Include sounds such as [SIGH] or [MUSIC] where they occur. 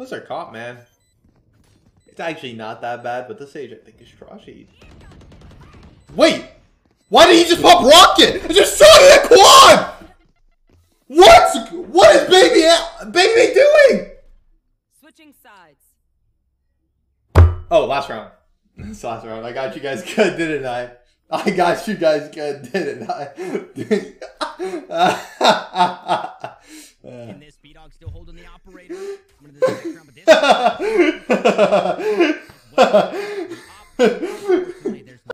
What's our cop, man? It's actually not that bad, but the Sage I think is trashy. Wait! Why did he just pop rocket? I just shot it at quad! What? What is baby baby doing? Switching sides. Oh, last round. [LAUGHS] This last round. I got you guys good, didn't I? I got you guys good, didn't I? [LAUGHS] [LAUGHS] Can this B dog still holding the operator? [LAUGHS]